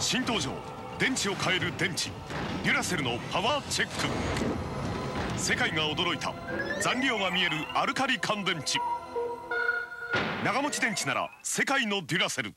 新登場。電池を変える電池。デュラセルのパワーチェック。世界が驚いた。残量が見えるアルカリ乾電池。長持ち電池なら世界のデュラセル。